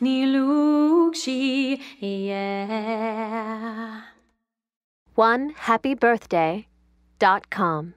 Lugshi, yeah. One happy birthday dot com.